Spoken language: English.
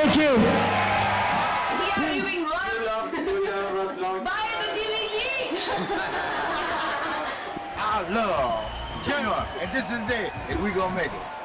Thank you. We are doing Good luck, good luck, Russ Long. Buy the DVD. I love Junior, and this is the day, and we gonna make it.